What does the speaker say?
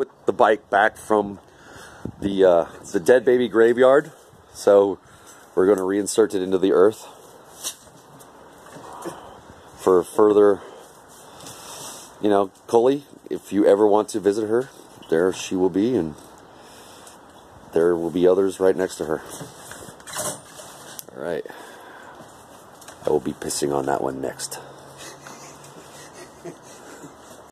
put the bike back from the uh, the dead baby graveyard. So we're going to reinsert it into the earth for further. You know, Coley, if you ever want to visit her, there she will be, and there will be others right next to her. All right. I will be pissing on that one next.